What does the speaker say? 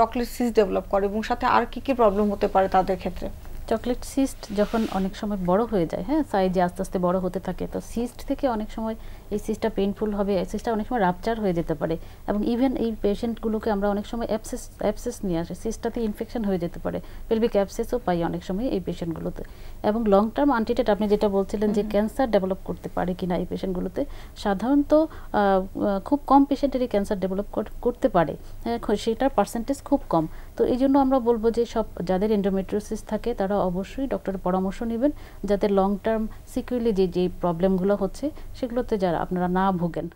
Chocolate cis develop করে এবং সাথে আর কি কি প্রবলেম হতে পারে তাদের ক্ষেত্রে? চকলেট সিস্ট যখন অনেক সময় বড় হয়ে যায় হ্যাঁ সাইজে আস্তে আস্তে বড় হতে থাকে তো সিস্ট থেকে অনেক সময় এই সিস্টটা পেইনফুল হবে সিস্টটা অনেক সময় রাপচার হয়ে যেতে পারে। এবং ইভেন এই পেশেন্টগুলোকে আমরা অনেক সময় অ্যাপসেস অ্যাপসেস নিয়ে আসি সিস্টটাতে ইনফেকশন হয়ে যেতে পারে পেলভিক অ্যাপসেসও পাই অনেক সময় এই পেশেন্টগুলোতে এবং লং টার্ম আনটিটেড আপনি যেটা বলছিলেন যে ক্যান্সার ডেভেলপ করতে পারে কিনা এই পেশেন্টগুলোতে সাধারণত খুব কম পেশেন্টেরই ক্যান্সার ডেভেলপ করতে পারে। হ্যাঁ, সেটার পার্সেন্টেজ খুব কম। তো এই জন্য আমরা বলব যে সব যাদের এন্ডোমেট্রোসিস থাকে তারা অবশ্যই ডক্টরের পরামর্শ নেবেন যাতে লং টার্ম সিকুয়েলি যে যে প্রবলেমগুলো হচ্ছে সেগুলোতে যারা আপনারা না ভোগেন।